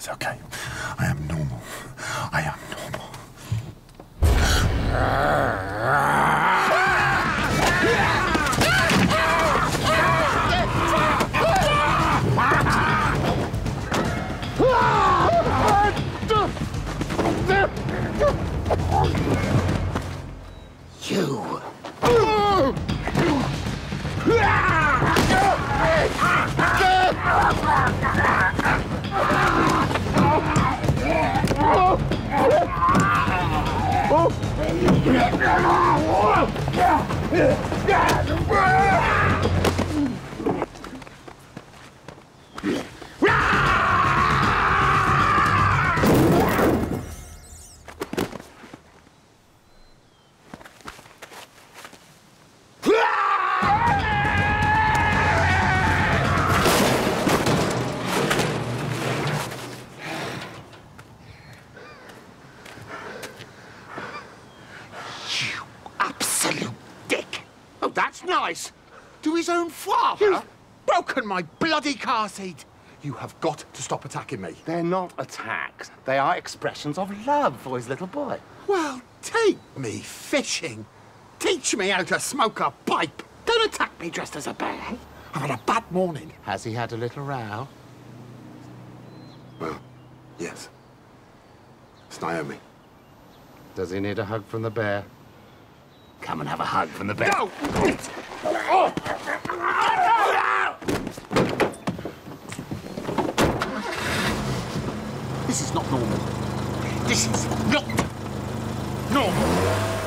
It's okay. I am normal. I am normal. You. You that's nice. To his own father? Broken my bloody car seat. You have got to stop attacking me. They're not attacks. They are expressions of love for his little boy. Well, take me fishing. Teach me how to smoke a pipe. Don't attack me dressed as a bear. I've had a bad morning. Has he had a little row? Well, yes. It's Naomi. Does he need a hug from the bear? Come and have a hug from the bed. No! This is not normal. This is not normal.